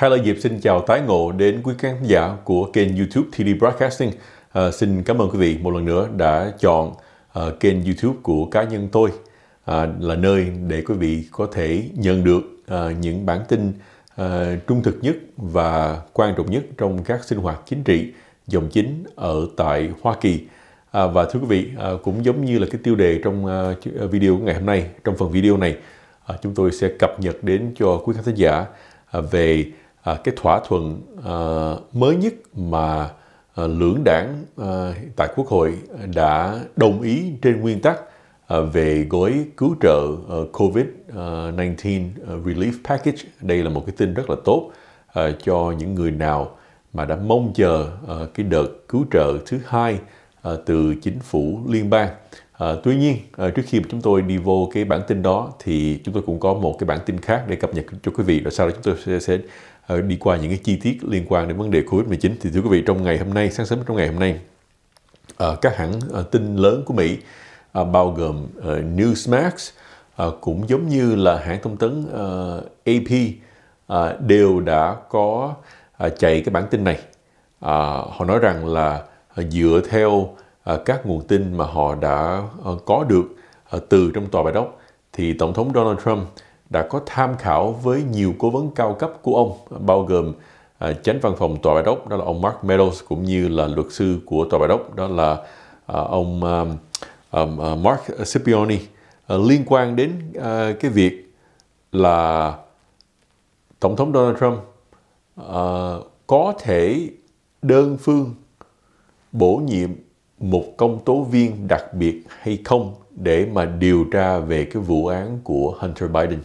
Tyler Diệp xin chào tái ngộ đến quý khán giả của kênh YouTube TD Broadcasting. À, xin cảm ơn quý vị một lần nữa đã chọn à, kênh YouTube của cá nhân tôi à, là nơi để quý vị có thể nhận được à, những bản tin à, trung thực nhất và quan trọng nhất trong các sinh hoạt chính trị dòng chính ở tại Hoa Kỳ. À, và thưa quý vị, à, cũng giống như là cái tiêu đề trong à, video của ngày hôm nay, trong phần video này, à, chúng tôi sẽ cập nhật đến cho quý khán giả à, về à, cái thỏa thuận à, mới nhất mà à, lưỡng đảng à, tại Quốc hội đã đồng ý trên nguyên tắc à, về gói cứu trợ à, COVID-19 à, à, Relief Package. Đây là một cái tin rất là tốt à, cho những người nào mà đã mong chờ à, cái đợt cứu trợ thứ hai à, từ chính phủ liên bang. À, tuy nhiên à, trước khi mà chúng tôi đi vô cái bản tin đó thì chúng tôi cũng có một cái bản tin khác để cập nhật cho quý vị. Rồi sau đó chúng tôi sẽ, sẽ ờ, đi qua những cái chi tiết liên quan đến vấn đề Covid-19 thì thưa quý vị trong ngày hôm nay sáng sớm trong ngày hôm nay à, các hãng à, tin lớn của Mỹ à, bao gồm à, Newsmax à, cũng giống như là hãng thông tấn à, AP à, đều đã có à, chạy cái bản tin này. À, họ nói rằng là à, dựa theo À, các nguồn tin mà họ đã à, có được à, từ trong tòa bạch đốc, thì tổng thống Donald Trump đã có tham khảo với nhiều cố vấn cao cấp của ông bao gồm chánh văn phòng tòa bạch đốc đó là ông Mark Meadows cũng như là luật sư của tòa bạch đốc đó là ông Mark Scipioni. Liên quan đến cái việc là tổng thống Donald Trump có thể đơn phương bổ nhiệm một công tố viên đặc biệt hay không để mà điều tra về cái vụ án của Hunter Biden?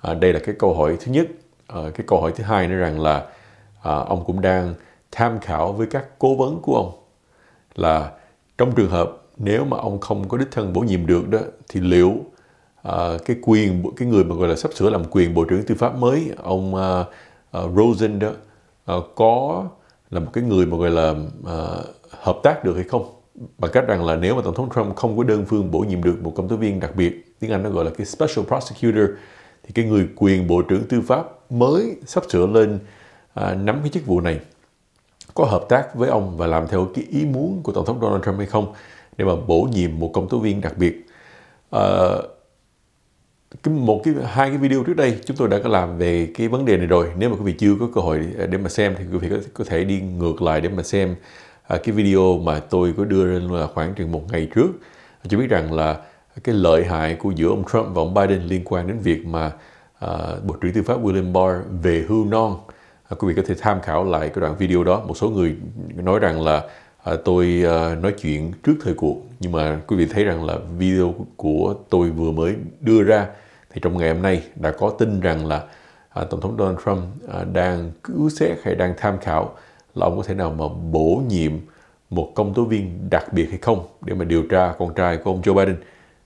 À, đây là cái câu hỏi thứ nhất. À, cái câu hỏi thứ hai nữa rằng là à, ông cũng đang tham khảo với các cố vấn của ông là trong trường hợp nếu mà ông không có đích thân bổ nhiệm được đó thì liệu à, cái quyền cái người mà gọi là sắp sửa làm quyền bộ trưởng tư pháp mới ông à, à, Rosen đó à, có là một cái người mà gọi là à, hợp tác được hay không? Bằng cách rằng là nếu mà tổng thống Trump không có đơn phương bổ nhiệm được một công tố viên đặc biệt tiếng Anh nó gọi là cái special prosecutor thì cái người quyền bộ trưởng tư pháp mới sắp sửa lên à, nắm cái chức vụ này. Có hợp tác với ông và làm theo cái ý muốn của tổng thống Donald Trump hay không để mà bổ nhiệm một công tố viên đặc biệt? À, cái một cái hai cái video trước đây chúng tôi đã có làm về cái vấn đề này rồi. Nếu mà quý vị chưa có cơ hội để mà xem thì quý vị có, có thể đi ngược lại để mà xem à, cái video mà tôi có đưa lên là khoảng chừng một ngày trước cho biết rằng là cái lợi hại của giữa ông Trump và ông Biden liên quan đến việc mà à, Bộ trưởng Tư pháp William Barr về hưu non. À, quý vị có thể tham khảo lại cái đoạn video đó. Một số người nói rằng là à, tôi à, nói chuyện trước thời cuộc, nhưng mà quý vị thấy rằng là video của tôi vừa mới đưa ra thì trong ngày hôm nay đã có tin rằng là à, Tổng thống Donald Trump à, đang cứu xét hay đang tham khảo là ông có thể nào mà bổ nhiệm một công tố viên đặc biệt hay không để mà điều tra con trai của ông Joe Biden?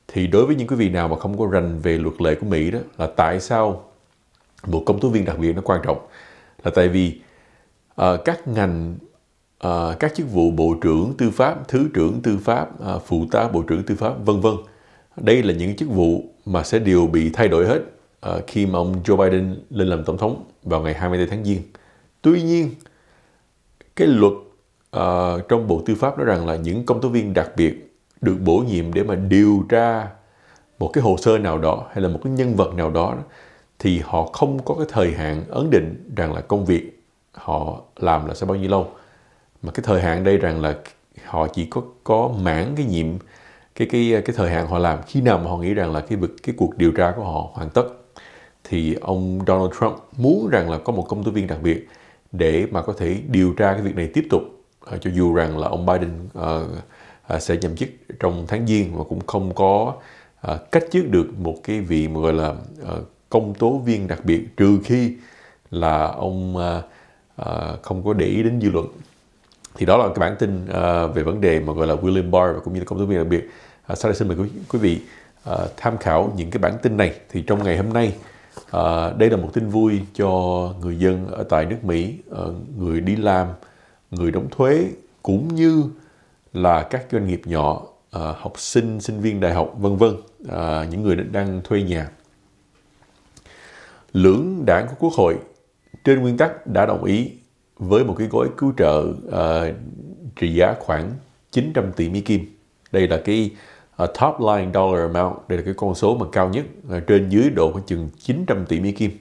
Thì đối với những quý vị nào mà không có rành về luật lệ của Mỹ đó là tại sao một công tố viên đặc biệt nó quan trọng? Là tại vì uh, các ngành uh, các chức vụ bộ trưởng tư pháp thứ trưởng tư pháp uh, phụ tá bộ trưởng tư pháp vân vân. Đây là những chức vụ mà sẽ đều bị thay đổi hết uh, khi mà ông Joe Biden lên làm tổng thống vào ngày 24 tháng Giêng. Tuy nhiên cái luật uh, trong Bộ Tư pháp nói rằng là những công tố viên đặc biệt được bổ nhiệm để mà điều tra một cái hồ sơ nào đó hay là một cái nhân vật nào đó thì họ không có cái thời hạn ấn định rằng là công việc họ làm là sẽ bao nhiêu lâu. Mà cái thời hạn đây rằng là họ chỉ có có mãn cái nhiệm cái cái cái thời hạn họ làm. Khi nào mà họ nghĩ rằng là cái việc cái cuộc điều tra của họ hoàn tất thì ông Donald Trump muốn rằng là có một công tố viên đặc biệt để mà có thể điều tra cái việc này tiếp tục. À, cho dù rằng là ông Biden uh, sẽ nhậm chức trong tháng giêng mà cũng không có uh, cách chức được một cái vị mà gọi là uh, công tố viên đặc biệt trừ khi là ông uh, uh, không có để ý đến dư luận. Thì đó là cái bản tin uh, về vấn đề mà gọi là William Barr và cũng như là công tố viên đặc biệt. Uh, sau đây xin mời quý, quý vị uh, tham khảo những cái bản tin này. Thì trong ngày hôm nay À, đây là một tin vui cho người dân ở tại nước Mỹ, à, người đi làm, người đóng thuế cũng như là các doanh nghiệp nhỏ, à, học sinh, sinh viên đại học, vân vân, à, những người đang thuê nhà. Lưỡng đảng của Quốc hội trên nguyên tắc đã đồng ý với một cái gói cứu trợ à, trị giá khoảng 900 tỷ Mỹ Kim. Đây là cái uh, top line dollar amount, đây là cái con số mà cao nhất uh, trên dưới độ khoảng chừng 900 tỷ Mỹ Kim.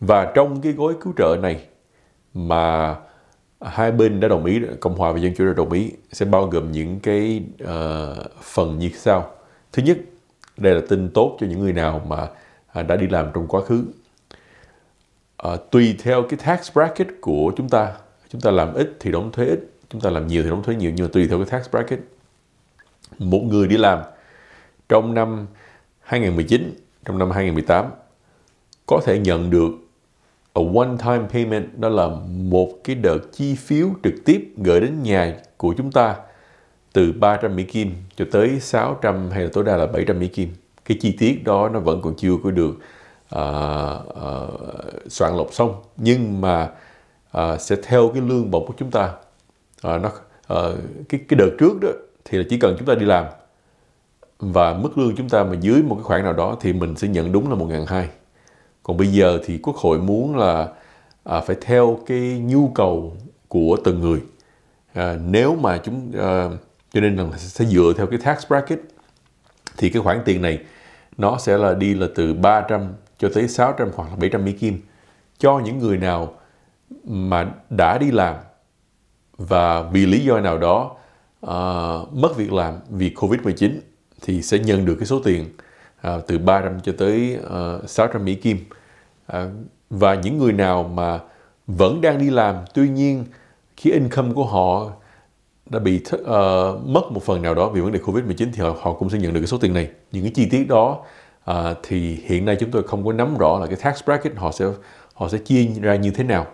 Và trong cái gói cứu trợ này mà hai bên đã đồng ý, Cộng hòa và Dân chủ đã đồng ý sẽ bao gồm những cái uh, phần như sau. Thứ nhất, đây là tin tốt cho những người nào mà uh, đã đi làm trong quá khứ. Uh, tùy theo cái tax bracket của chúng ta, chúng ta làm ít thì đóng thuế ít, chúng ta làm nhiều thì đóng thuế nhiều, nhưng mà tùy theo cái tax bracket. Một người đi làm trong năm 2019, trong năm 2018 có thể nhận được a one-time payment đó là một cái đợt chi phiếu trực tiếp gửi đến nhà của chúng ta từ 300 Mỹ Kim cho tới 600 hay là tối đa là 700 Mỹ Kim. Cái chi tiết đó nó vẫn còn chưa có được uh, uh, soạn lọc xong nhưng mà uh, sẽ theo cái lương bổng của chúng ta. Uh, nó uh, cái cái đợt trước đó thì là chỉ cần chúng ta đi làm. Và mức lương chúng ta mà dưới một cái khoản nào đó thì mình sẽ nhận đúng là 1.200 còn bây giờ thì quốc hội muốn là à, phải theo cái nhu cầu của từng người. À, nếu mà chúng à, cho nên là sẽ dựa theo cái tax bracket thì cái khoản tiền này nó sẽ là đi là từ 300 cho tới 600 hoặc là 700 Mỹ Kim. Cho những người nào mà đã đi làm và vì lý do nào đó uh, mất việc làm vì Covid-19 thì sẽ nhận được cái số tiền uh, từ 300 cho tới ờ, uh, 600 Mỹ Kim. Uh, và những người nào mà vẫn đang đi làm, tuy nhiên khi income của họ đã bị th- uh, mất một phần nào đó vì vấn đề Covid-19 thì họ, họ cũng sẽ nhận được cái số tiền này. Những cái chi tiết đó uh, thì hiện nay chúng tôi không có nắm rõ là cái tax bracket họ sẽ họ sẽ chia ra như thế nào.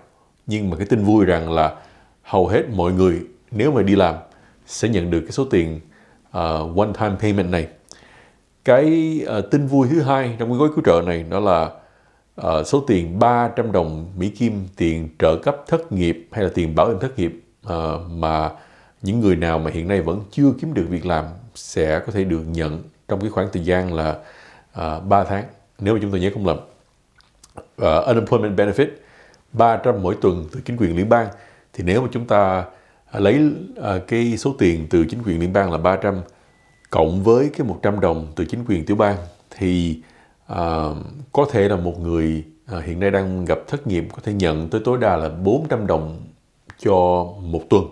Nhưng mà cái tin vui rằng là hầu hết mọi người nếu mà đi làm sẽ nhận được cái số tiền uh, one time payment này cái uh, tin vui thứ hai trong cái gói cứu trợ này đó là uh, số tiền 300 đồng Mỹ Kim tiền trợ cấp thất nghiệp hay là tiền bảo hiểm thất nghiệp uh, mà những người nào mà hiện nay vẫn chưa kiếm được việc làm sẽ có thể được nhận trong cái khoảng thời gian là uh, 3 tháng nếu mà chúng tôi nhớ không lầm. Uh, unemployment benefit 300 mỗi tuần từ chính quyền liên bang thì nếu mà chúng ta lấy à, cái số tiền từ chính quyền liên bang là 300 cộng với cái 100 đồng từ chính quyền tiểu bang thì uh, có thể là một người uh, hiện nay đang gặp thất nghiệp có thể nhận tới tối đa là 400 đồng cho một tuần.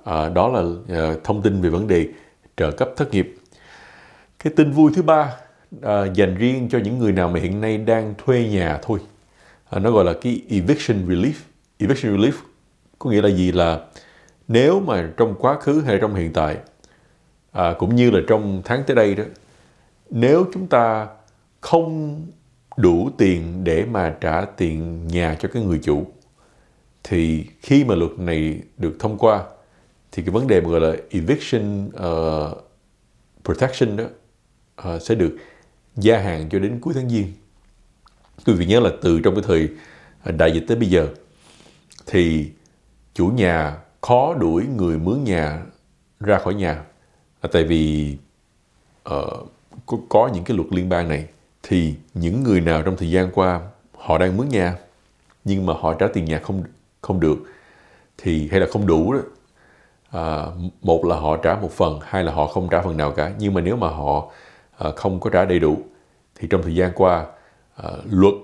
Uh, đó là uh, thông tin về vấn đề trợ cấp thất nghiệp. Cái tin vui thứ ba uh, dành riêng cho những người nào mà hiện nay đang thuê nhà thôi. Uh, nó gọi là cái eviction relief. Eviction relief có nghĩa là gì là nếu mà trong quá khứ hay trong hiện tại à, cũng như là trong tháng tới đây đó nếu chúng ta không đủ tiền để mà trả tiền nhà cho cái người chủ thì khi mà luật này được thông qua thì cái vấn đề gọi là eviction uh, protection đó uh, sẽ được gia hạn cho đến cuối tháng giêng. Quý vị nhớ là từ trong cái thời à, đại dịch tới bây giờ thì chủ nhà khó đuổi người mướn nhà ra khỏi nhà. Là tại vì uh, có, có những cái luật liên bang này thì những người nào trong thời gian qua họ đang mướn nhà nhưng mà họ trả tiền nhà không không được thì hay là không đủ đó à, một là họ trả một phần hai là họ không trả phần nào cả. Nhưng mà nếu mà họ à, không có trả đầy đủ thì trong thời gian qua à, luật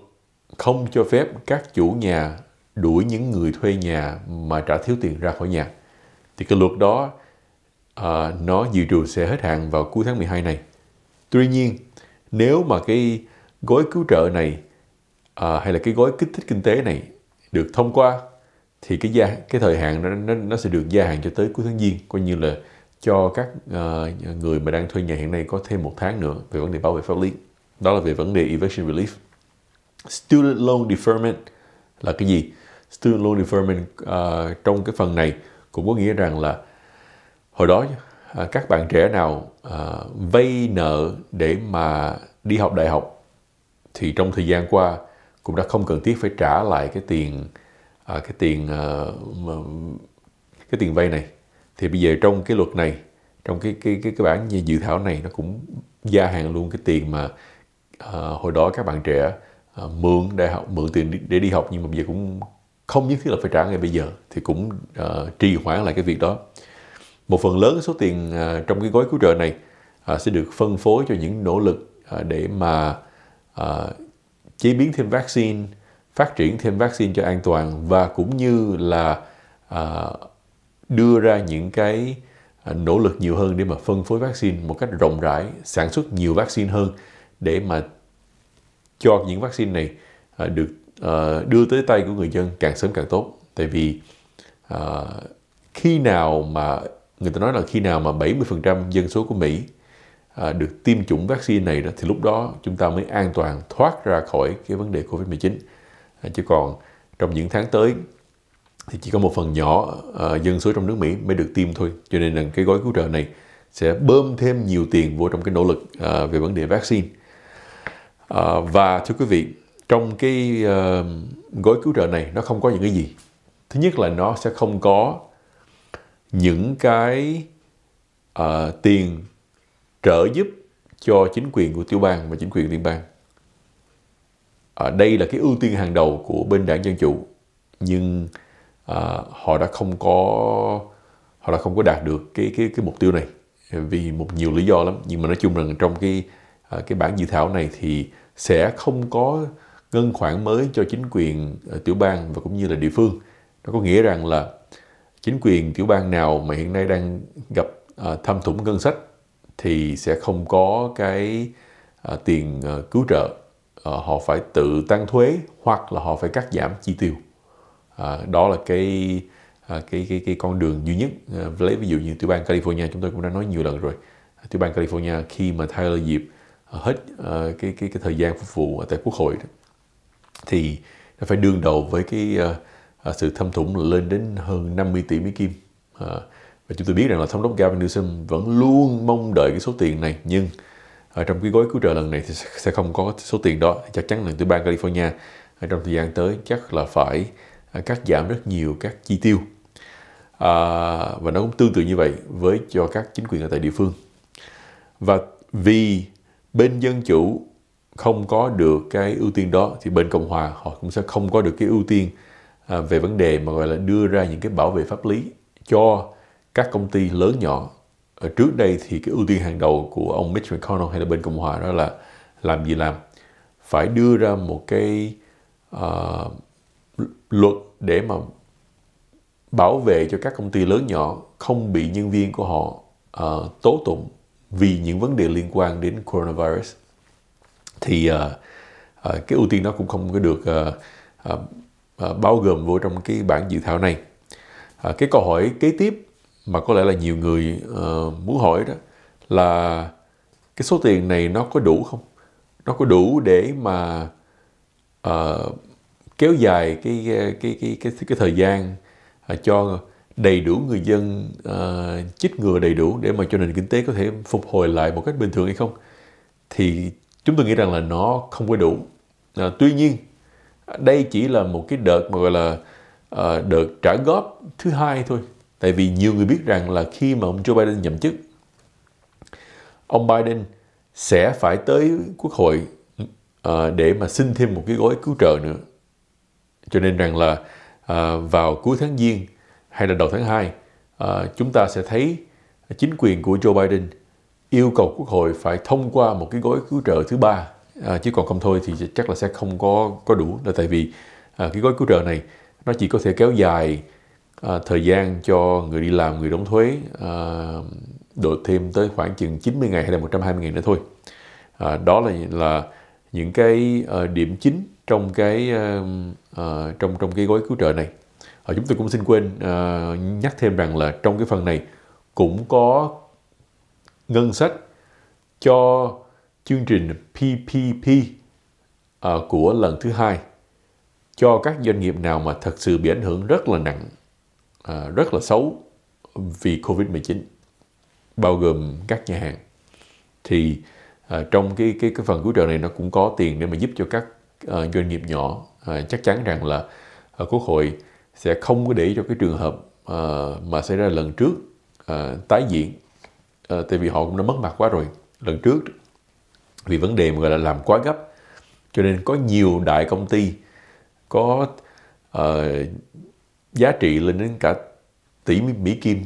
không cho phép các chủ nhà đuổi những người thuê nhà mà trả thiếu tiền ra khỏi nhà. Thì cái luật đó à, nó dự trù sẽ hết hạn vào cuối tháng 12 này. Tuy nhiên, nếu mà cái gói cứu trợ này à, hay là cái gói kích thích kinh tế này được thông qua thì cái gia cái thời hạn nó, nó nó sẽ được gia hạn cho tới cuối tháng giêng coi như là cho các uh, người mà đang thuê nhà hiện nay có thêm một tháng nữa về vấn đề bảo vệ pháp lý. Đó là về vấn đề eviction relief. Student loan deferment là cái gì? Student loan deferment à, uh, trong cái phần này cũng có nghĩa rằng là hồi đó uh, các bạn trẻ nào uh, vay nợ để mà đi học đại học thì trong thời gian qua cũng đã không cần thiết phải trả lại cái tiền uh, cái tiền uh, cái tiền vay này. Thì bây giờ trong cái luật này trong cái cái cái cái bản dự thảo này nó cũng gia hạn luôn cái tiền mà uh, hồi đó các bạn trẻ uh, mượn đại học mượn tiền để đi học nhưng mà bây giờ cũng không nhất thiết là phải trả ngay bây giờ thì cũng uh, trì hoãn lại cái việc đó. Một phần lớn số tiền uh, trong cái gói cứu trợ này uh, sẽ được phân phối cho những nỗ lực uh, để mà uh, chế biến thêm vaccine phát triển thêm vaccine cho an toàn và cũng như là uh, đưa ra những cái uh, nỗ lực nhiều hơn để mà phân phối vaccine một cách rộng rãi sản xuất nhiều vaccine hơn để mà cho những vaccine này uh, được uh, đưa tới tay của người dân càng sớm càng tốt. Tại vì uh, khi nào mà người ta nói là khi nào mà 70% dân số của Mỹ uh, được tiêm chủng vaccine này đó thì lúc đó chúng ta mới an toàn thoát ra khỏi cái vấn đề Covid-19 uh, chứ còn trong những tháng tới thì chỉ có một phần nhỏ uh, dân số trong nước Mỹ mới được tiêm thôi. Cho nên là cái gói cứu trợ này sẽ bơm thêm nhiều tiền vô trong cái nỗ lực uh, về vấn đề vaccine. Uh, và thưa quý vị trong cái uh, gói cứu trợ này nó không có những cái gì. Thứ nhất là nó sẽ không có những cái uh, tiền trợ giúp cho chính quyền của tiểu bang và chính quyền liên bang. Uh, đây là cái ưu tiên hàng đầu của bên đảng dân chủ nhưng uh, họ đã không có họ đã không có đạt được cái cái cái mục tiêu này vì một nhiều lý do lắm. Nhưng mà nói chung là trong cái uh, cái bản dự thảo này thì sẽ không có ngân khoản mới cho chính quyền ờ, tiểu bang và cũng như là địa phương. Nó có nghĩa rằng là chính quyền tiểu bang nào mà hiện nay đang gặp ờ, thâm thủng ngân sách thì sẽ không có cái ờ, tiền cứu trợ. Họ phải tự tăng thuế hoặc là họ phải cắt giảm chi tiêu. Đó là cái cái cái cái con đường duy nhất. Lấy ví dụ như tiểu bang California chúng tôi cũng đã nói nhiều lần rồi. Tiểu bang California khi mà Tyler Diệp hết cái cái cái thời gian phục vụ tại quốc hội đó, thì nó phải đương đầu với cái uh, sự thâm thủng lên đến hơn 50 tỷ Mỹ Kim. Uh, và chúng tôi biết rằng là thống đốc Gavin Newsom vẫn luôn mong đợi cái số tiền này nhưng ở trong cái gói cứu trợ lần này thì sẽ không có số tiền đó. Chắc chắn là từ bang California ở trong thời gian tới chắc là phải cắt giảm rất nhiều các chi tiêu. À, và nó cũng tương tự như vậy với cho các chính quyền ở tại địa phương. Và vì bên dân chủ không có được cái ưu tiên đó thì bên cộng hòa họ cũng sẽ không có được cái ưu tiên à, về vấn đề mà gọi là đưa ra những cái bảo vệ pháp lý cho các công ty lớn nhỏ. Ở trước đây thì cái ưu tiên hàng đầu của ông Mitch McConnell hay là bên cộng hòa đó là làm gì làm? Phải đưa ra một cái uh, luật để mà bảo vệ cho các công ty lớn nhỏ không bị nhân viên của họ uh, tố tụng vì những vấn đề liên quan đến coronavirus thì uh, uh, cái ưu tiên đó cũng không có được uh, uh, uh, bao gồm vô trong cái bản dự thảo này. Uh, cái câu hỏi kế tiếp mà có lẽ là nhiều người uh, muốn hỏi đó là cái số tiền này nó có đủ không? Nó có đủ để mà uh, kéo dài cái cái cái cái cái, thời gian uh, cho đầy đủ người dân uh, chích ngừa đầy đủ để mà cho nền kinh tế có thể phục hồi lại một cách bình thường hay không? Thì chúng tôi nghĩ rằng là nó không có đủ. À, tuy nhiên đây chỉ là một cái đợt mà gọi là à, đợt trả góp thứ hai thôi. Tại vì nhiều người biết rằng là khi mà ông Joe Biden nhậm chức ông Biden sẽ phải tới quốc hội à, để mà xin thêm một cái gói cứu trợ nữa. Cho nên rằng là à, vào cuối tháng giêng hay là đầu tháng 2 à, chúng ta sẽ thấy chính quyền của Joe Biden yêu cầu quốc hội phải thông qua một cái gói cứu trợ thứ ba. À, chứ còn không thôi thì chắc là sẽ không có có đủ. Là tại vì à, cái gói cứu trợ này nó chỉ có thể kéo dài à, thời gian cho người đi làm người đóng thuế à, độ thêm tới khoảng chừng 90 ngày hay là 120 ngày nữa thôi. À, đó là là những cái à, điểm chính trong cái à, à, trong trong cái gói cứu trợ này. À, chúng tôi cũng xin quên à, nhắc thêm rằng là trong cái phần này cũng có ngân sách cho chương trình PPP uh, à, của lần thứ hai cho các doanh nghiệp nào mà thật sự bị ảnh hưởng rất là nặng, uh, rất là xấu vì Covid-19, bao gồm các nhà hàng. Thì uh, trong cái cái cái phần cứu trợ này nó cũng có tiền để mà giúp cho các uh, doanh nghiệp nhỏ. Uh, chắc chắn rằng là uh, Quốc hội sẽ không có để cho cái trường hợp uh, mà xảy ra lần trước uh, tái diễn Ờ, tại vì họ cũng đã mất mặt quá rồi lần trước. Vì vấn đề mà gọi là làm quá gấp. Cho nên có nhiều đại công ty có uh, giá trị lên đến cả tỷ Mỹ Kim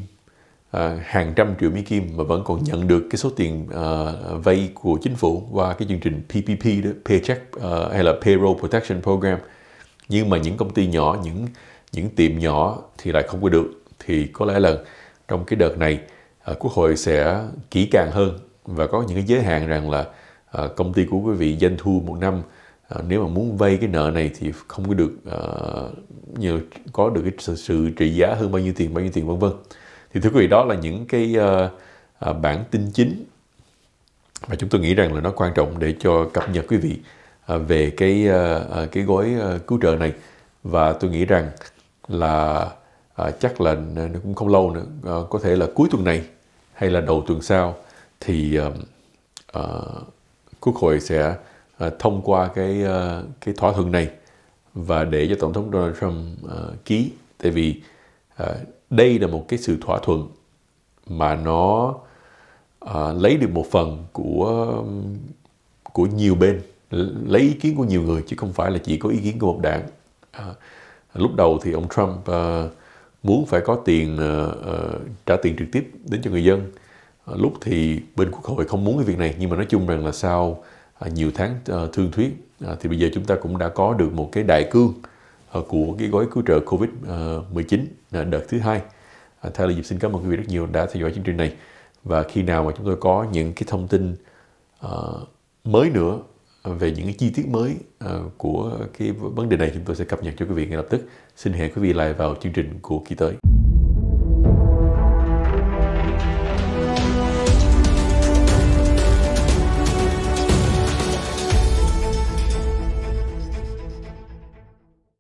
uh, hàng trăm triệu Mỹ Kim mà vẫn còn nhận được cái số tiền uh, vay của chính phủ qua cái chương trình PPP đó, Paycheck uh, hay là Payroll Protection Program. Nhưng mà những công ty nhỏ những những tiệm nhỏ thì lại không có được. Thì có lẽ là trong cái đợt này Ờ, quốc hội sẽ kỹ càng hơn và có những cái giới hạn rằng là ờ, công ty của quý vị doanh thu một năm ờ, nếu mà muốn vay cái nợ này thì không có được uh, nhiều có được cái sự, sự trị giá hơn bao nhiêu tiền bao nhiêu tiền vân vân. Thì thưa quý vị đó là những cái uh, uh, bản tin chính và chúng tôi nghĩ rằng là nó quan trọng để cho cập nhật quý vị uh, về cái uh, cái gói uh, cứu trợ này. Và tôi nghĩ rằng là à, chắc là cũng không lâu nữa. À, có thể là cuối tuần này hay là đầu tuần sau thì à, à, quốc hội sẽ à, thông qua cái à, cái thỏa thuận này và để cho tổng thống Donald Trump à, ký. Tại vì à, đây là một cái sự thỏa thuận mà nó à, lấy được một phần của của nhiều bên lấy ý kiến của nhiều người chứ không phải là chỉ có ý kiến của một đảng. À, lúc đầu thì ông Trump uh, muốn phải có tiền uh, uh, trả tiền trực tiếp đến cho người dân. Uh, lúc thì bên quốc hội không muốn cái việc này nhưng mà nói chung rằng là sau uh, nhiều tháng uh, thương thuyết uh, thì bây giờ chúng ta cũng đã có được một cái đại cương uh, của cái gói cứu trợ covid uh, 19 uh, đợt thứ hai. À, uh, thay lời dịp xin cảm ơn quý vị rất nhiều đã theo dõi chương trình này. Và khi nào mà chúng tôi có những cái thông tin uh, mới nữa về những cái chi tiết mới uh, của cái vấn đề này chúng tôi sẽ cập nhật cho quý vị ngay lập tức. Xin hẹn quý vị lại vào chương trình của kỳ tới.